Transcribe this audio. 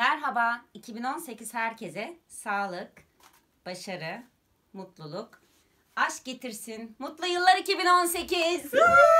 Merhaba 2018 herkese sağlık, başarı, mutluluk, aşk getirsin. Mutlu yıllar 2018.